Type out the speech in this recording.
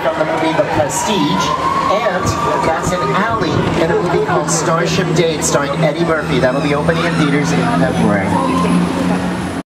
from the movie The Prestige, and that's an alley in a movie called Starship Dave starring Eddie Murphy. That'll be opening in theaters in February.